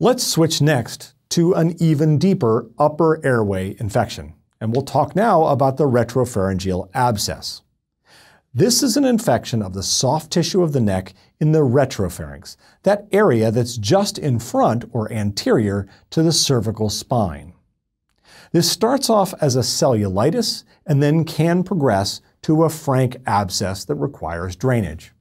Let's switch next to an even deeper upper airway infection, and we'll talk now about the retropharyngeal abscess. This is an infection of the soft tissue of the neck in the retropharynx, that area that's just in front or anterior to the cervical spine. This starts off as a cellulitis and then can progress to a frank abscess that requires drainage.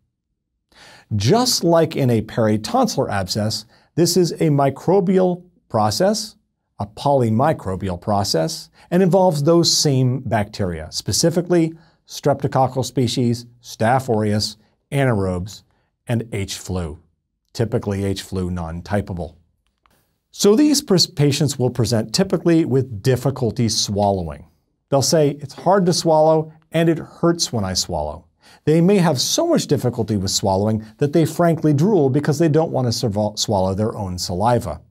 Just like in a peritonsillar abscess, this is a microbial process, a polymicrobial process, and involves those same bacteria, specifically streptococcal species, Staph aureus, anaerobes, and H. flu, typically H. flu non-typable. So these patients will present typically with difficulty swallowing. They'll say, it's hard to swallow and it hurts when I swallow. They may have so much difficulty with swallowing that they frankly drool because they don't want to swallow their own saliva.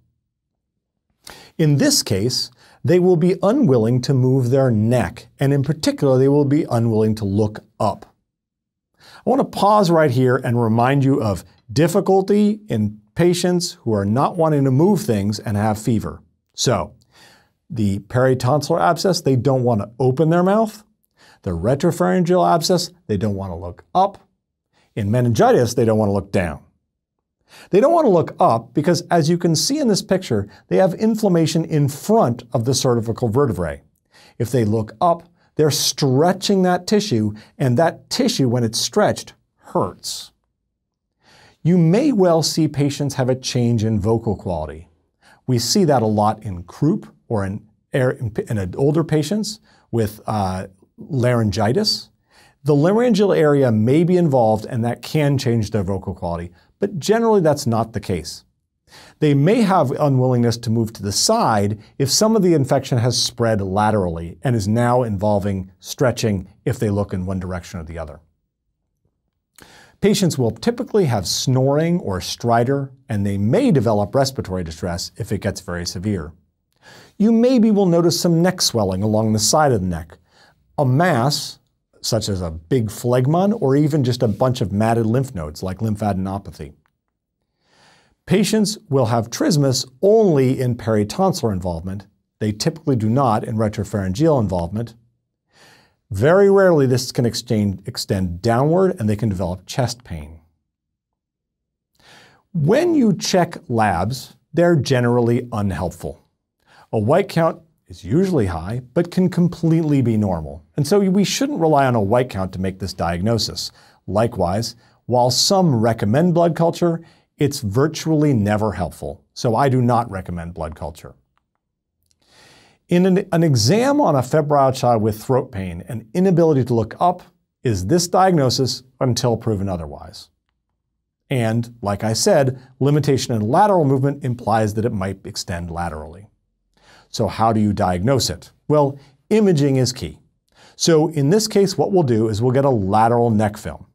In this case, they will be unwilling to move their neck, and in particular, they will be unwilling to look up. I want to pause right here and remind you of difficulty in patients who are not wanting to move things and have fever. So, the peritonsillar abscess, they don't want to open their mouth. The retropharyngeal abscess, they don't want to look up. In meningitis, they don't want to look down. They don't want to look up because, as you can see in this picture, they have inflammation in front of the cervical vertebrae. If they look up, they're stretching that tissue, and that tissue, when it's stretched, hurts. You may well see patients have a change in vocal quality. We see that a lot in croup or in, in, in older patients with uh, laryngitis. The laryngeal area may be involved, and that can change their vocal quality, but generally that's not the case. They may have unwillingness to move to the side if some of the infection has spread laterally and is now involving stretching if they look in one direction or the other. Patients will typically have snoring or stridor, and they may develop respiratory distress if it gets very severe. You maybe will notice some neck swelling along the side of the neck. A mass, such as a big phlegmon, or even just a bunch of matted lymph nodes like lymphadenopathy. Patients will have trismus only in peritonsillar involvement. They typically do not in retropharyngeal involvement. Very rarely this can extend, extend downward and they can develop chest pain. When you check labs, they're generally unhelpful. A white count is usually high, but can completely be normal. And so we shouldn't rely on a white count to make this diagnosis. Likewise, while some recommend blood culture, it's virtually never helpful, so I do not recommend blood culture. In an, an, exam on a febrile child with throat pain and inability to look up is this diagnosis until proven otherwise. And, like I said, limitation in lateral movement implies that it might extend laterally. So how do you diagnose it? Well, imaging is key. So in this case, what we'll do is we'll get a lateral neck film.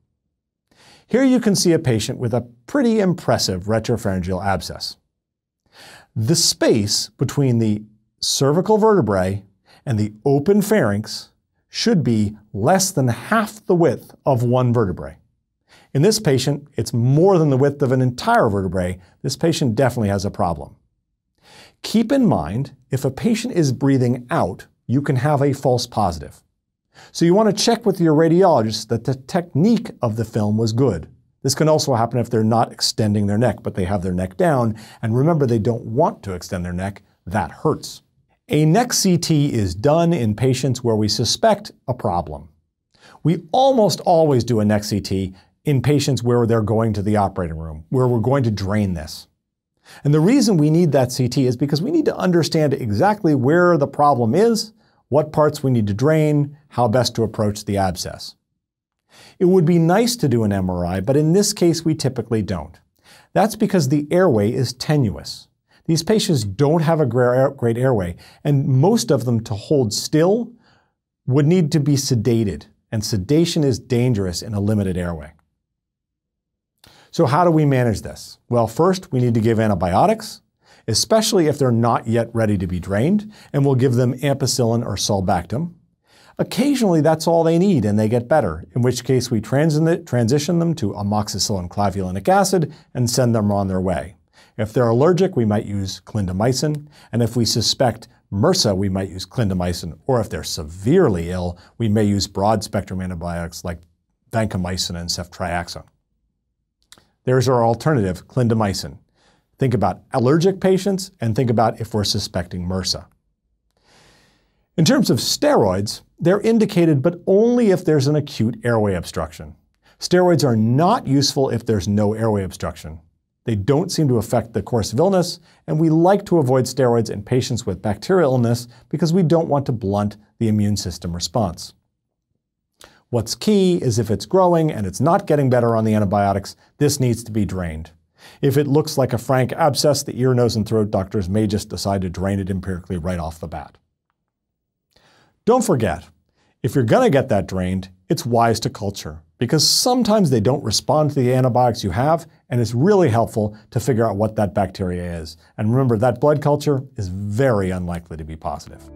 Here you can see a patient with a pretty impressive retropharyngeal abscess. The space between the cervical vertebrae and the open pharynx should be less than half the width of one vertebrae. In this patient, it's more than the width of an entire vertebrae. This patient definitely has a problem. Keep in mind, if a patient is breathing out, you can have a false positive. So you want to check with your radiologist that the technique of the film was good. This can also happen if they're not extending their neck, but they have their neck down. And remember, they don't want to extend their neck. That hurts. A neck CT is done in patients where we suspect a problem. We almost always do a neck CT in patients where they're going to the operating room, where we're going to drain this. And the reason we need that CT is because we need to understand exactly where the problem is what parts we need to drain, how best to approach the abscess. It would be nice to do an MRI, but in this case we typically don't. That's because the airway is tenuous. These patients don't have a great airway, and most of them to hold still would need to be sedated, and sedation is dangerous in a limited airway. So how do we manage this? Well, first we need to give antibiotics, especially if they're not yet ready to be drained, and we'll give them ampicillin or sulbactam. Occasionally, that's all they need and they get better, in which case we transition them to amoxicillin clavulanic acid and send them on their way. If they're allergic, we might use clindamycin, and if we suspect MRSA, we might use clindamycin, or if they're severely ill, we may use broad-spectrum antibiotics like vancomycin and ceftriaxone. There's our alternative, clindamycin. Think about allergic patients and think about if we're suspecting MRSA. In terms of steroids, they're indicated but only if there's an acute airway obstruction. Steroids are not useful if there's no airway obstruction. They don't seem to affect the course of illness, and we like to avoid steroids in patients with bacterial illness because we don't want to blunt the immune system response. What's key is if it's growing and it's not getting better on the antibiotics, this needs to be drained. If it looks like a frank abscess, the ear, nose, and throat doctors may just decide to drain it empirically right off the bat. Don't forget, if you're going to get that drained, it's wise to culture because sometimes they don't respond to the antibiotics you have, and it's really helpful to figure out what that bacteria is. And remember, that blood culture is very unlikely to be positive.